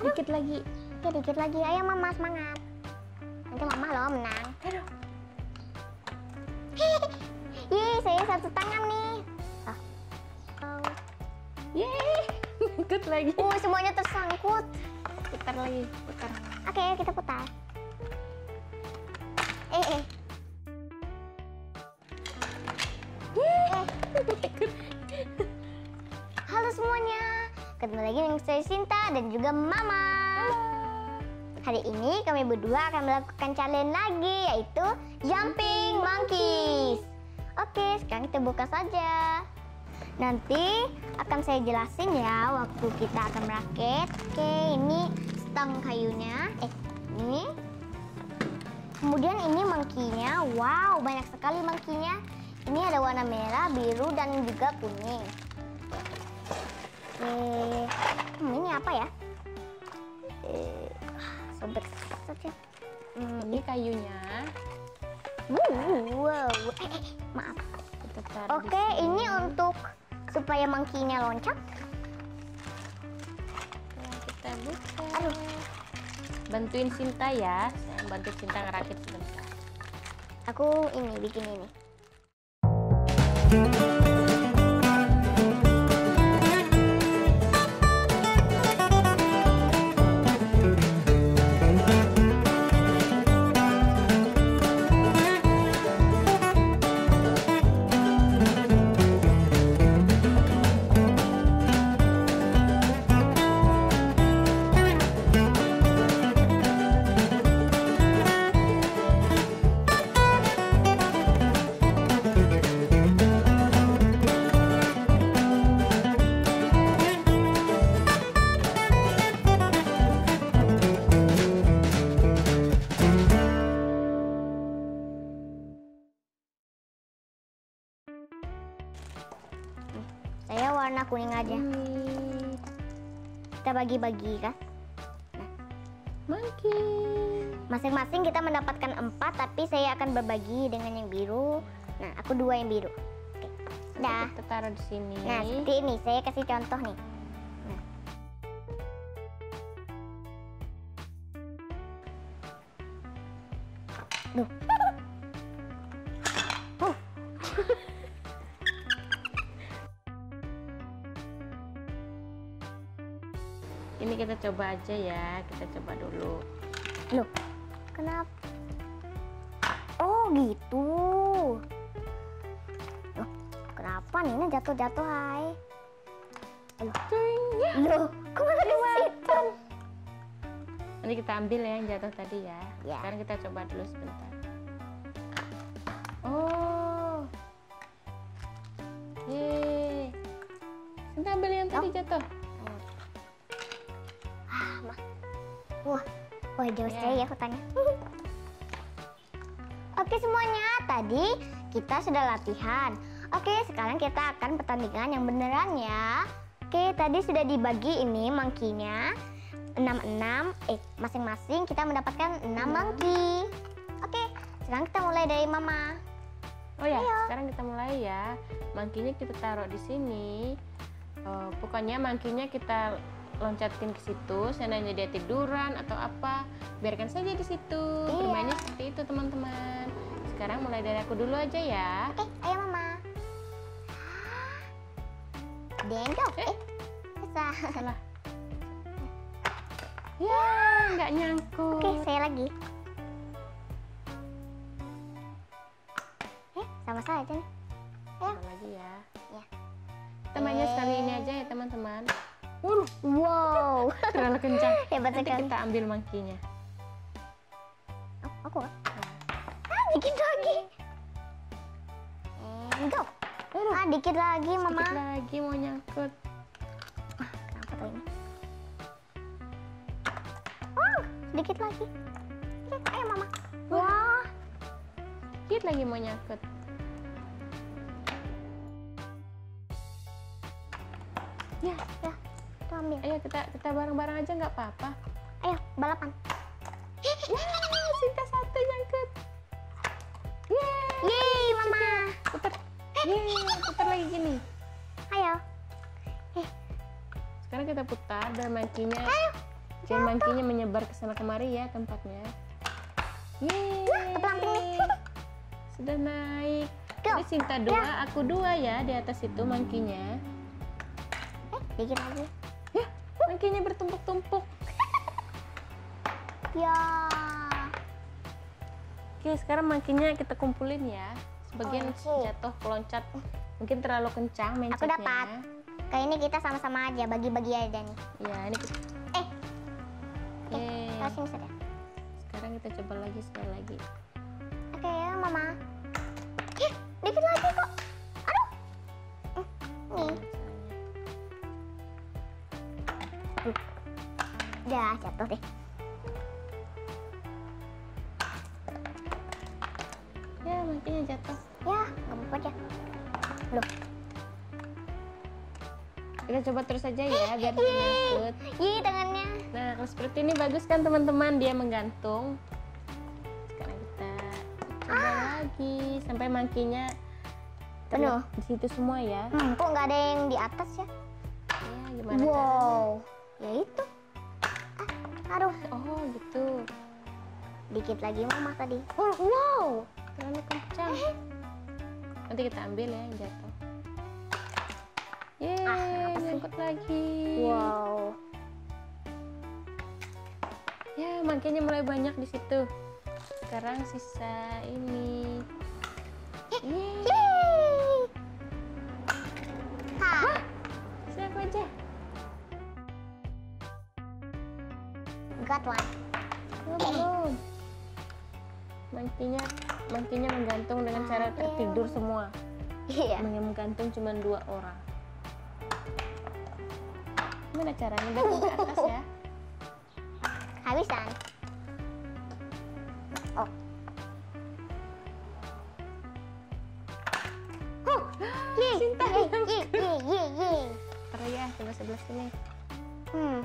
Dikit lagi. Oke, dikit lagi. Ayo Mama semangat. Nanti Mama loh menang. Aduh. Yeay, saya satu tangan nih. Ah. Oh. Yeay. Ikut lagi. Uh, semuanya tersangkut. Putar lagi. Putar. Oke, ayo kita putar. Eh, eh. Halo semuanya, ketemu lagi dengan saya Sinta dan juga Mama. Hari ini kami berdua akan melakukan challenge lagi yaitu Jumping Monkeys. Oke, sekarang kita buka saja. Nanti akan saya jelasin ya waktu kita akan merakit. Oke, ini stang kayunya. Eh, ini. Kemudian ini mangkinya. Wow, banyak sekali mangkinya. Ini ada warna merah, biru, dan juga kuning. Hmm, ini apa ya? Eh, sobek saja. Hmm, Ini kayunya. wow, wow. Eh, eh, maaf. Taruh di Oke, ini untuk supaya mangkinya loncat. Kita buka. Aduh. Bantuin Sinta ya. Saya bantu Sinta ngerakit sebentar. Aku ini bikin ini. Saya warna kuning aja. Kita bagi-bagi kan. monkey. Masing-masing kita mendapatkan empat, tapi saya akan berbagi dengan yang biru. Nah, aku dua yang biru. Oke. Dah. Kita taruh di sini. Nah, seperti ini. Saya kasih contoh nih. Ini kita coba aja ya. Kita coba dulu. Loh, kenapa? Oh, gitu. Loh, kenapa nih ini jatuh-jatuh, hai? Aduh. Loh, kok malah kesitan? Nanti kita ambil ya yang jatuh tadi ya. Ya. Sekarang kita coba dulu sebentar. Oh. Yeay. Sinta ambil yang tadi jatuh. Wah, wah jauh Ya. sekali ya hutannya. Oke semuanya, tadi kita sudah latihan. Oke, sekarang kita akan pertandingan yang beneran ya. Oke, tadi sudah dibagi ini mangkinya. 6-6, eh masing-masing kita mendapatkan 6 mangki. Oke, sekarang kita mulai dari mama. Oh ya, Ayo. sekarang kita mulai ya. Mangkinya kita taruh di sini. Eh, pokoknya mangkinya kita loncatin ke situ. Seandainya dia tiduran atau apa, biarkan saja di situ. Iya. Bermainnya seperti itu teman-teman. Sekarang mulai dari aku dulu aja ya. Oke, ayo mama. Dendok, Eh. eh, bisa. Salah. Ya, nggak nyangkut. Oke, saya lagi. Eh, sama saja nih. Ayo. Coba lagi ya. Ya. Kita mainnya sekali ini aja ya teman-teman. Wow, Terlalu kencang. hebat Nanti sekali. kita ambil mangkinya. Oh, aku? Ah, dikit lagi. Eh, go. Ah, dikit lagi, mama. Sedikit lagi mau nyangkut. Kenapa tuh ini? Oh, dikit lagi. Oke, ayo mama. Wah, Sedikit lagi mau nyangkut. ya, ya. Tuh ambil. Ayo kita kita bareng-bareng aja nggak apa-apa. Ayo, balapan. Wah, Sinta satu nyangkut. Yeay, Yeay, mama. putar. Yeay, putar lagi gini. Ayo. Eh, sekarang kita putar dan monkey-nya dan monkey-nya menyebar ke sana kemari ya tempatnya Yeay, sudah naik jadi Sinta dua aku dua ya di atas itu monkey-nya Eh, dikit lagi. Ya monkey-nya bertumpuk-tumpuk Ya. Oke, sekarang makinnya kita kumpulin ya. Sebagian Oke. jatuh keloncat. Mungkin terlalu kencang Aku mencetnya. dapat. Kayak ini kita sama-sama aja, bagi-bagi aja nih. Ya, ini kita. Eh, Yeay. taruh sini saja. Sekarang kita coba lagi sekali lagi. Oke ya, Mama. Eh, dikit lagi kok. Udah jatuh deh. Ya, makinnya jatuh. Ya, nggak apa-apa aja. Loh, Kita coba terus saja ya, biar nyangkut. Ih, tangannya. Nah, kalau seperti ini bagus kan teman-teman? Dia menggantung. Sekarang kita coba lagi sampai makinya Penuh. di situ semua ya. Hmm, kok nggak ada yang di atas ya? Ya, gimana caranya? Ya itu. Ah, aduh, Oh, gitu. dikit lagi Mama tadi. Oh, wow. terlalu kencang nanti kita ambil ya yang jatuh Yeay, Ah, kenapa sih? nyangkut lagi Wow. ya makanya mulai banyak di situ sekarang sisa ini Yeay, Yeay. Hah. siapa aja Got one. Belum Mangkinya, mangkinya menggantung dengan cara tertidur semua. Iya. Yang menggantung cuma dua orang. Gimana caranya biar sampai atas ya? Habisan. Oh. Huh. Yeay. Cinta. Yeay, yeay, yeay, yeay. Taruh ya, coba sebelah sini. Hmm.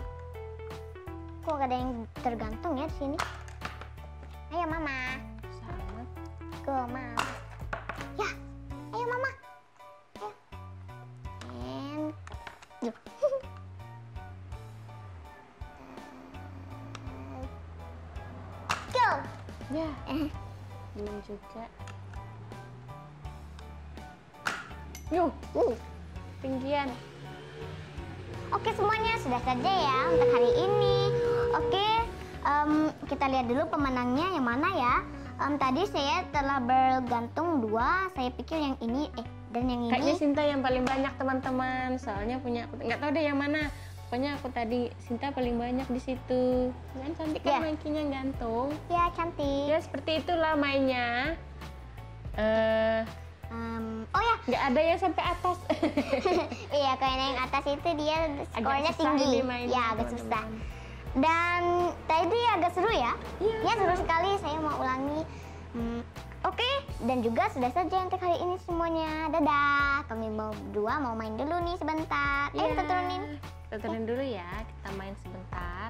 Kok ada yang tergantung ya di sini? Ayo Mama. Sangat. Go Mama. Ya. Ayo Mama. Ayo. And Yuh. Go. Ya, Eh, belum juga. Yuh, uh. tinggian. Oke semuanya sudah saja ya untuk hari ini. Oke, em, kita lihat dulu pemenangnya yang mana ya. Em, tadi saya telah bergantung dua. Saya pikir yang ini eh dan yang Kayaknya ini. Sinta yang paling banyak teman-teman. Soalnya punya aku nggak tahu deh yang mana. Pokoknya aku tadi Sinta paling banyak di situ. Kan cantik kan Ya. makinya gantung. Ya cantik. Ya seperti itulah mainnya. Eh, Em, oh ya, nggak ada yang sampai atas. iya kalau yang atas itu dia skornya tinggi. ini mainnya, Ya agak susah. Dan tadi agak seru ya. Iya, Ya seru sekali. Saya mau ulangi. Hmm, Oke, dan juga sudah saja untuk hari ini semuanya. Dadah. Kami mau berdua mau main dulu nih sebentar. Ayo Iya. kita turunin. Kita turunin dulu ya. Kita main sebentar.